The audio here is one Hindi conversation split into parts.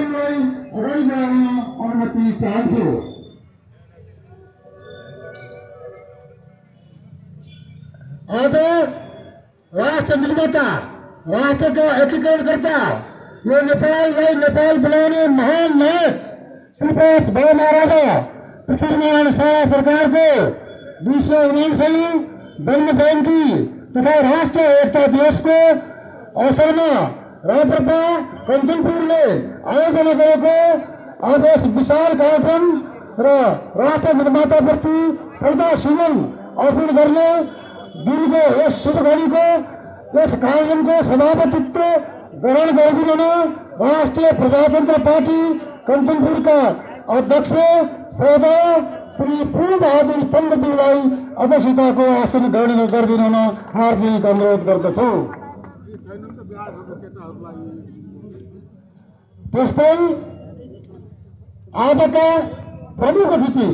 कार्यक्रमलाई अगाडि बढाउन अनुमति चाहन्छु आज राष्ट्र निर्माता राष्ट्रका एकीकरणकर्ता यो नेपाललाई नेपाल बनाउने महान नायक श्रीपास बाबा महाराजा पृथ्वीनारायण शाह सरकारको दुई सय उनासौँ जन्म जयन्ती तथा राष्ट्र एकता दिवसको अवसरमा राप्रपा कञ्चनपुरले आयोजना गरेको आज यस विशाल कार्यक्रम र राष्ट्र निर्माताप्रति श्रद्धा सुमन अर्पण गर्ने दिनको यस शुभ घडीको यस कार्यक्रमको सभापतित्व ग्रहण गरिदिन राष्ट्रिय प्रजातन्त्र पार्टी कञ्चनपुरका अध्यक्ष श्रद्धा श्री पूर्णबहादुर चन्द्रज्यूलाई अध्यक्षताको आसन ग्रहण गरिदिन हुन हार्दिक अनुरोध गर्दछु त्यस्तै आजका प्रमुख अतिथि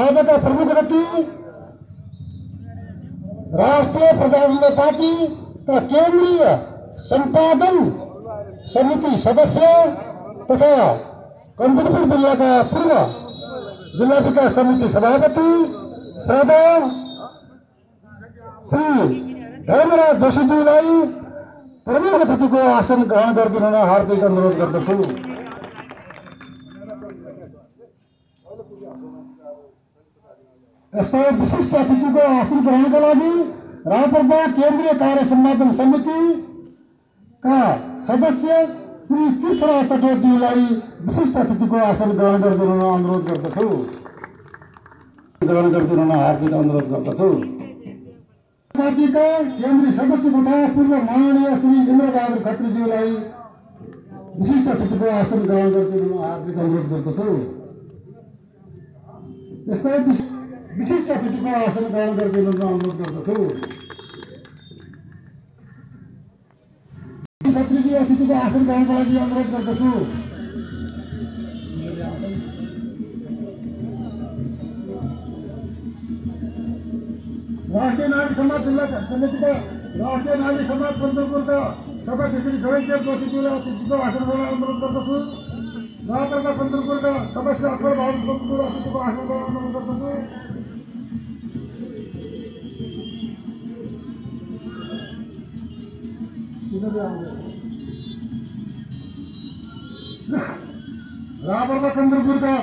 आजका प्रमुख अतिथि राष्ट्रिय प्रजातन्त्र पार्टीका केंद्रीय संपादन समिति सदस्य तथा कंदनपुर जिला का पूर्व जिला विकास समिति सभापति श्रद्धा श्री धर्मराज जोशीज्यूलाई प्रमुख अतिथिको आसन ग्रहण गरिदिन हार्दिक अनुरोध गर्दछु यस्ता विशिष्ट अतिथिको आसन ग्रहणका लागि राप्रपा केन्द्रीय कार्य सम्पादन समितिका सदस्य श्री तीर्थराज चटोजीलाई विशिष्ट अतिथिको आसन ग्रहण गरिदिन अनुरोध गर्दछु ग्रहण गरिदिन हार्दिक अनुरोध गर्दछु पार्टीका केन्द्रीय सदस्य तथा पूर्व माननीय श्री इन्द्रबहादुर खत्रीज्यूलाई विशिष्ट अतिथिको आसन ग्रहण गरिदिन हुन हार्दिक अनुरोध गर्दछु। त्यस्तै विशि- विशिष्ट अतिथिको आसन ग्रहण गरिदिन हुन अनुरोध गर्दछु। खत्रीजी अतिथिको आसन ग्रहणको लागि अनुरोध गर्दछु। राष्ट्रीय नागरिक समाज जिल्हा समितीचा राष्ट्रीय नागरिक समाज पंढरपूरचा सभाशिक्षण जयंती गोष्टीला तिथं भाषण आंदोलन करत असून दहा पंढरपूरचा सभाश्री अकबर भाऊ पंढरपूर असं सुद्धा भाषण आंदोलन करत असून राबरदा चंद्रपूरचा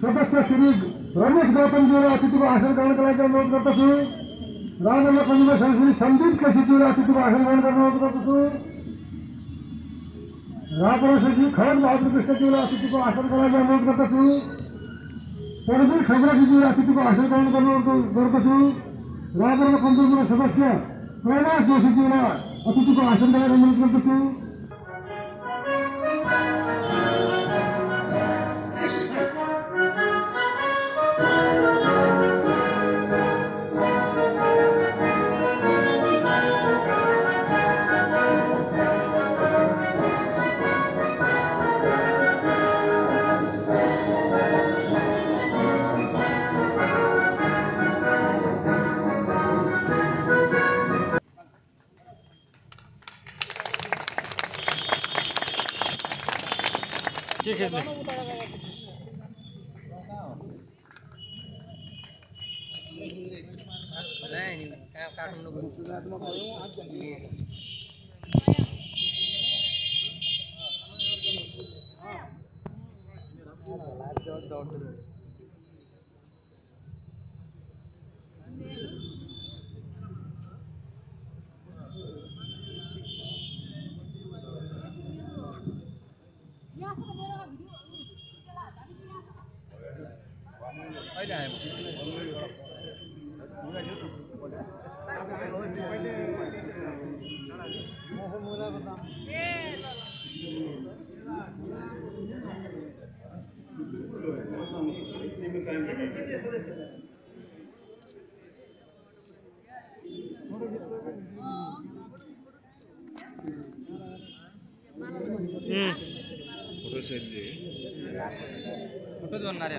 सदस्य श्री रमेश गौतम जीवला अतिथी भाषण करण्यात आल्याचे अनुरोध करत असून चन्द्रपुर श्री सन्दीप केसीज्यूलाई अतिथिको आसन ग्रहण गर्न अनुरोध गर्दछु रावण श्री खडग बहादुर कृष्णज्यूलाई अतिथिको आसनको लागि अनुरोध गर्दछु परवीर खगराजीज्यूलाई अतिथिको आसन ग्रहण गर्न अनुरोध गर्दछु रावणका चन्द्रपुरका सदस्य ఫోటో సెల్ ఫోటో చూన్నారే